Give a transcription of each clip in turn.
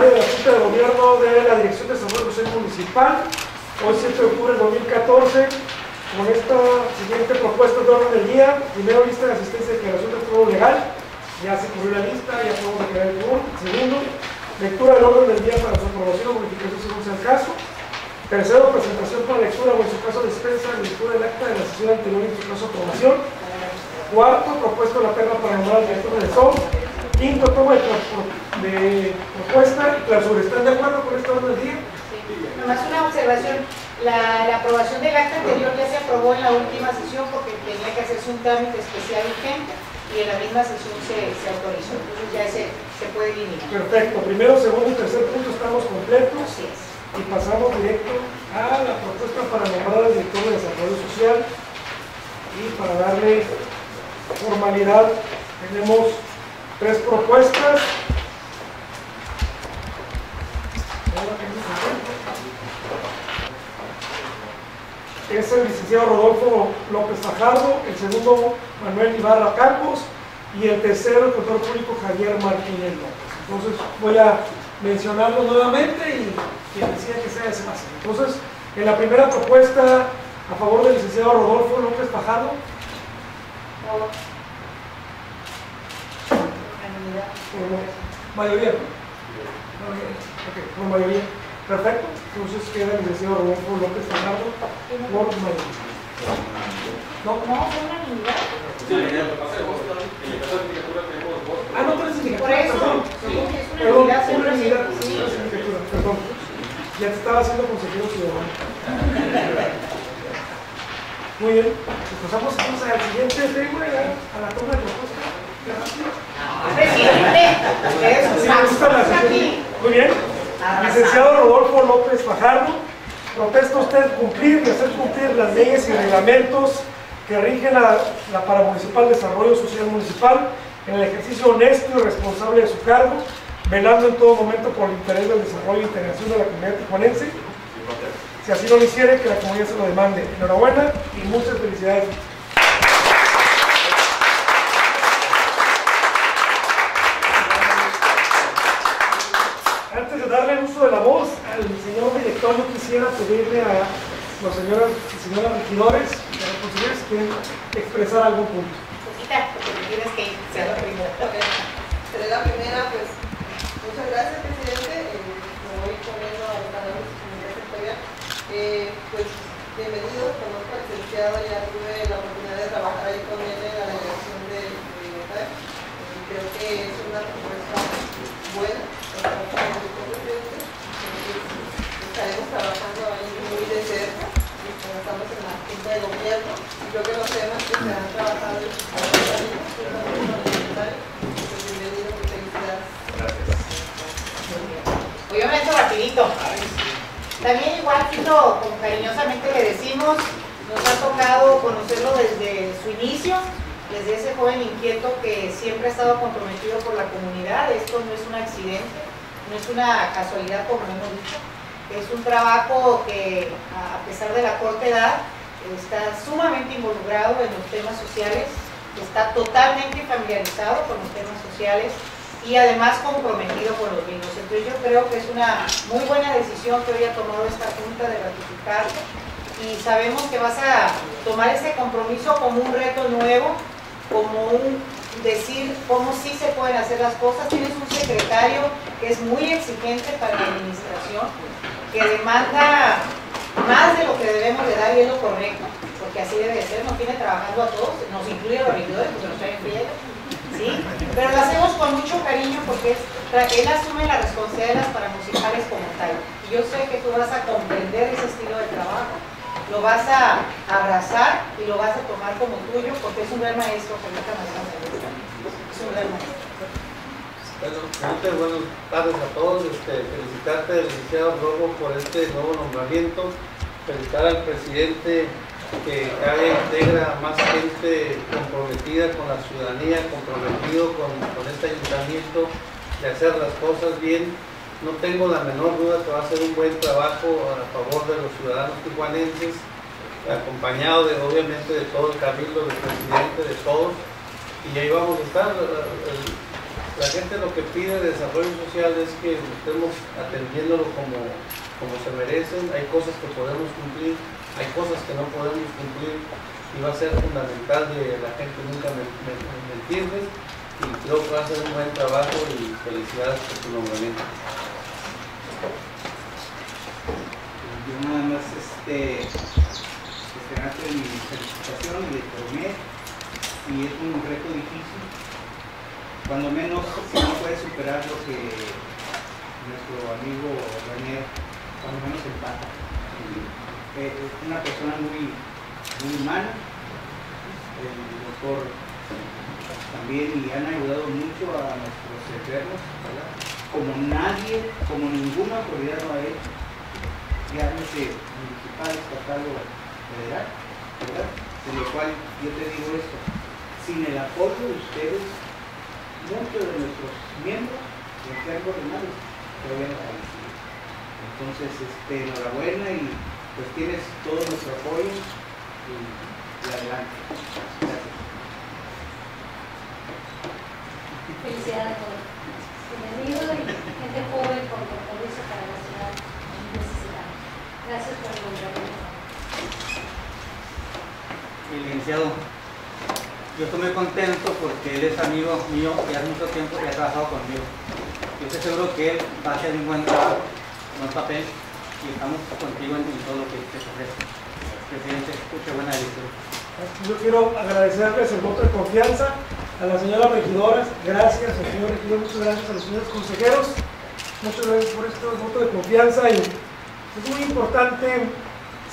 de la Junta de Gobierno de la Dirección de Desarrollo Social Municipal, hoy 7 de octubre de 2014, con esta siguiente propuesta de orden del día. Primero, lista de asistencia de declaración de fuego legal. Ya se cubrió la lista, ya podemos declarar el turno. Segundo, lectura del orden del día para su aprobación o modificación según sea el caso. Tercero, presentación para lectura o en su caso dispensa, lectura del acta de la sesión anterior en su caso aprobación. Cuarto, propuesto la perla para nombrar al director del SOM. Quinto, toma de, de propuesta y clausura. ¿Están de acuerdo con esta orden del día? Nomás una observación, la, la, aprobación del acta anterior ya se aprobó en la última sesión porque tenía que hacerse un trámite especial urgente y en la misma sesión se, se autorizó, entonces ya se, se, puede eliminar. Perfecto, primero, segundo y tercer punto estamos completos. Así es. Y pasamos directo a la propuesta para nombrar al director de desarrollo social y para darle formalidad tenemos tres propuestas es el licenciado Rodolfo López Fajardo, el segundo Manuel Ibarra Campos y el tercero el contador público Javier Martínez López. Entonces voy a mencionarlo nuevamente y quien decida que sea ese más. Entonces, en la primera propuesta a favor del licenciado Rodolfo López Fajardo. Mayoría. Ok, por mayoría. Perfecto. Entonces queda el licenciado Rodolfo López Fajardo por mayoría. ¿No? ¿No? ¿Fue unanimidad? Ah, no, pero es Por eso. Perdón, es una unanimidad. Sí. Perdón. Ya te estaba haciendo consejero ciudadano. Muy bien. Pues pasamos entonces al siguiente tema, a la toma de propuesta. Presidente, eso Sí, me gusta la. Muy bien. Licenciado Rodolfo López Fajardo, protesta usted cumplir y hacer cumplir las leyes y reglamentos que rigen la, la Paramunicipal Desarrollo Social Municipal en el ejercicio honesto y responsable de su cargo, velando en todo momento por el interés del desarrollo e integración de la comunidad tijuanense. Si así no lo hiciere, que la comunidad se lo demande. Enhorabuena y muchas felicidades. Uso de la voz al señor director, yo quisiera pedirle a los señoras y señoras regidores, a los consejeros que quieren expresar algún punto. Poquita, porque me tienes que ir, sea la primera. Seré la primera, pues muchas gracias, presidente. Eh, me voy poniendo a los canales de. Eh, pues bienvenido, conozco al licenciado, ya tuve la oportunidad de trabajar ahí con él en la delegación de, de. Eh, creo que es una propuesta buena. estamos trabajando con el presidente. Entonces, estaremos trabajando ahí muy de cerca. y como Estamos en la junta de gobierno y creo que los temas que se han trabajado en pues bienvenido, pues a meto rapidito. También igual, Tito, como cariñosamente le decimos, nos ha tocado conocerlo desde su inicio, desde ese joven inquieto que siempre ha estado comprometido por la comunidad. Esto no es un accidente, no es una casualidad como hemos dicho. Es un trabajo que, a pesar de la corta edad, está sumamente involucrado en los temas sociales, está totalmente familiarizado con los temas sociales y además comprometido con los mismos. Entonces yo creo que es una muy buena decisión que hoy ha tomado esta Junta de ratificar y sabemos que vas a tomar ese compromiso como un reto nuevo, como un decir cómo sí se pueden hacer las cosas. Tienes un secretario que es muy exigente para la administración, que demanda más de lo que debemos de dar y es lo correcto, porque así debe de ser, nos tiene trabajando a todos, nos incluye a los regidores porque nos traen ¿sí? Pero lo hacemos con mucho cariño porque es, él asume la responsabilidad de las paramusicales como tal. Y yo sé que tú vas a comprender ese estilo de trabajo, lo vas a abrazar y lo vas a tomar como tuyo porque es un gran maestro, permítame es un gran maestro. Bueno, Felipe, buenas tardes a todos. Este, felicitarte, licenciado Robo, por este nuevo nombramiento. Felicitar al presidente que cada vez integra más gente comprometida con la ciudadanía, comprometido con, este ayuntamiento de hacer las cosas bien. No tengo la menor duda que va a hacer un buen trabajo a favor de los ciudadanos tijuanenses, acompañado de, obviamente de todo el cabildo, del presidente, de todos. Y ahí vamos a estar. El- La gente lo que pide de desarrollo social es que estemos atendiéndolo como, como se merecen. Hay cosas que podemos cumplir, hay cosas que no podemos cumplir y va a ser fundamental de la gente nunca mentirles y creo que va a ser un buen trabajo y felicidades por tu nombramiento. Yo nada más este, esperarte mi felicitación y de comer y es un reto difícil cuando menos si no puede superar lo que nuestro amigo Daniel cuando menos empata. Eh, es una persona muy, muy humana. El doctor también y han ayudado mucho a nuestros enfermos, como nadie, como ninguna autoridad lo ha hecho, ya sé, municipal, estatal o federal, ¿verdad? De lo cual yo te digo esto, sin el apoyo de ustedes, muchos de nuestros miembros enfermos renales todavía no fallecido. Entonces, este, enhorabuena y pues tienes todo nuestro apoyo y, y adelante. Gracias. Felicidades por bienvenido y gente joven con compromiso para la ciudad necesitada. Gracias por el nombramiento. Licenciado, yo estoy muy contento porque él es amigo mío y hace mucho tiempo que ha trabajado conmigo. Yo estoy seguro que él va a hacer un buen trabajo, un buen papel y estamos contigo en, todo lo que te ofrece. Presidente, mucha buena elección. Yo quiero agradecerles el voto de confianza a la señora regidora, gracias al señor regidor, muchas gracias a los señores consejeros, muchas gracias por este voto de confianza y es muy importante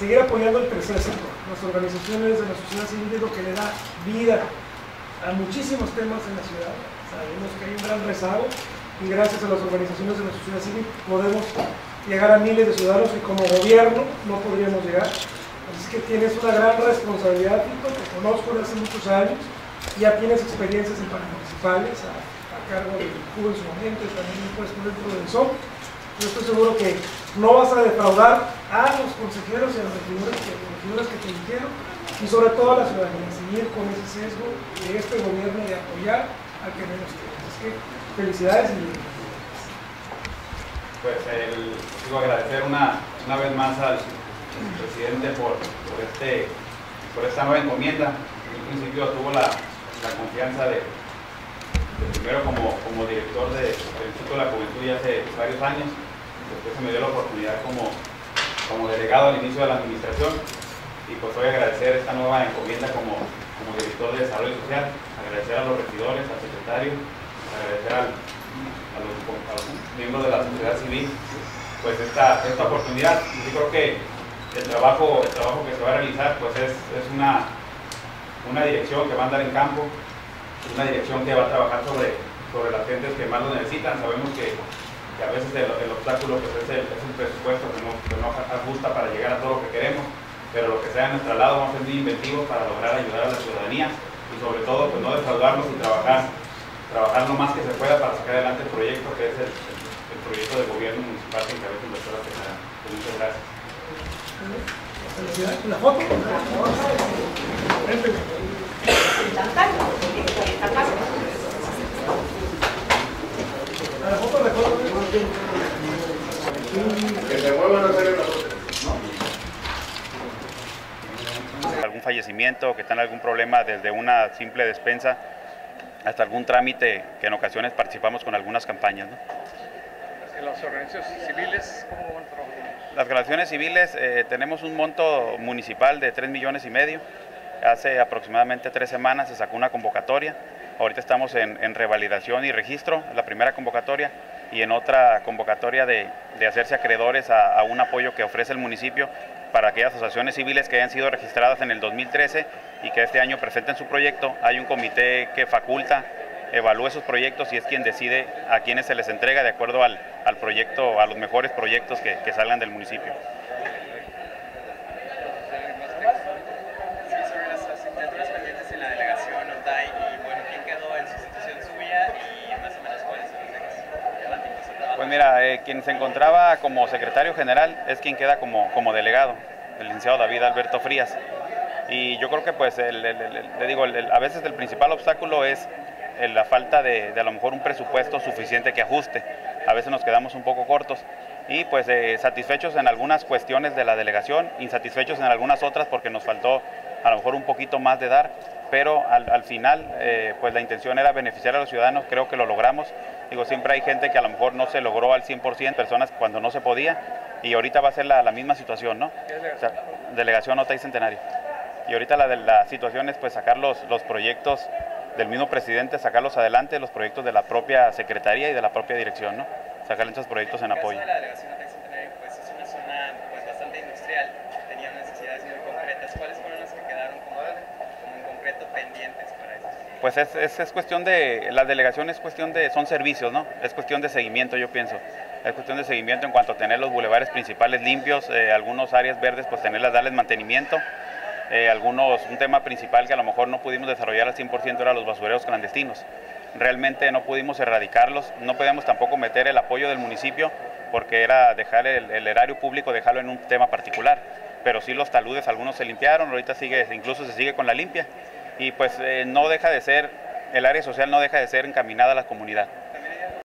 seguir apoyando el tercer sector. Las organizaciones de la sociedad civil es lo que le da vida a muchísimos temas en la ciudad. Sabemos que hay un gran rezago y gracias a las organizaciones de la sociedad civil podemos llegar a miles de ciudadanos que como gobierno no podríamos llegar. Así que tienes una gran responsabilidad, Tito, te conozco desde hace muchos años ya tienes experiencias en municipales a, a cargo del CUB en su momento y también un puesto dentro del SOM. Yo estoy seguro que no vas a defraudar a los consejeros y a las regidores que, te dijeron y sobre todo a la ciudadanía, seguir con ese sesgo de este gobierno de apoyar a que menos tiene. Así que felicidades y pues el, quiero agradecer una, una vez más al presidente por, por, este, por esta nueva encomienda. En un principio tuvo la, la confianza de, primero como, como director de, De la Juventud ya hace varios años, después se me dio la oportunidad como, como delegado al inicio de la administración y pues voy a agradecer esta nueva encomienda como, como director de desarrollo social, agradecer a los regidores, al secretario, agradecer al, a, los, miembros de la sociedad civil pues esta, esta oportunidad. Yo creo que el trabajo, el trabajo que se va a realizar pues es, es una una dirección que va a andar en campo, una dirección que va a trabajar sobre, sobre las gentes que más lo necesitan. Sabemos que, a veces el, obstáculo pues, es, el, presupuesto que no, que no ajusta para llegar a todo lo que queremos, pero lo que sea a nuestro lado vamos a ser muy inventivos para lograr ayudar a la ciudadanía y sobre todo pues, no defraudarnos y trabajar, trabajar lo más que se pueda para sacar adelante el proyecto que es el, proyecto de gobierno municipal que encabeza el doctor pues, Muchas gracias. La foto. Algún fallecimiento, que tenga algún problema desde una simple despensa hasta algún trámite que en ocasiones participamos con algunas campañas. ¿En las organizaciones civiles cómo van Las organizaciones civiles eh, tenemos un monto municipal de 3 millones y medio Hace aproximadamente tres semanas se sacó una convocatoria. Ahorita estamos en, revalidación y registro, la primera convocatoria, y en otra convocatoria de, hacerse acreedores a, un apoyo que ofrece el municipio para aquellas asociaciones civiles que hayan sido registradas en el 2013 y que este año presenten su proyecto. Hay un comité que faculta, evalúa esos proyectos y es quien decide a quienes se les entrega de acuerdo al, proyecto, a los mejores proyectos que salgan del municipio. Mira, eh, quien se encontraba como secretario general es quien queda como, como delegado, el licenciado David Alberto Frías. Y yo creo que pues, le digo, a veces el principal obstáculo es eh, la falta de, a lo mejor un presupuesto suficiente que ajuste. A veces nos quedamos un poco cortos y pues eh, satisfechos en algunas cuestiones de la delegación, insatisfechos en algunas otras porque nos faltó a lo mejor un poquito más de dar, pero al, al final eh, pues la intención era beneficiar a los ciudadanos, creo que lo logramos. Digo, siempre hay gente que a lo mejor no se logró al 100%, personas cuando no se podía, y ahorita va a ser la, la misma situación, ¿no? O sea, delegación Nota y Centenario. Y ahorita la, la situación es pues sacar los, los proyectos del mismo presidente, sacarlos adelante, los proyectos de la propia secretaría y de la propia dirección, ¿no? Sacar esos proyectos en apoyo. En el caso de la delegación Nota y Centenario, pues es una zona pues, bastante industrial, tenía necesidades muy concretas. ¿Cuáles fueron las que quedaron como, como en concreto pendientes para eso? Pues es, es, es, cuestión de, la delegación es cuestión de, son servicios, ¿no? Es cuestión de seguimiento, yo pienso. Es cuestión de seguimiento en cuanto a tener los bulevares principales limpios, eh, algunas áreas verdes, pues tenerlas, darles mantenimiento. Eh, algunos, un tema principal que a lo mejor no pudimos desarrollar al 100% era los basureros clandestinos. Realmente no pudimos erradicarlos, no podíamos tampoco meter el apoyo del municipio porque era dejar el, el erario público, dejarlo en un tema particular. Pero sí los taludes, algunos se limpiaron, ahorita sigue, incluso se sigue con la limpia. Y pues eh, no deja de ser, el área social no deja de ser encaminada a la comunidad.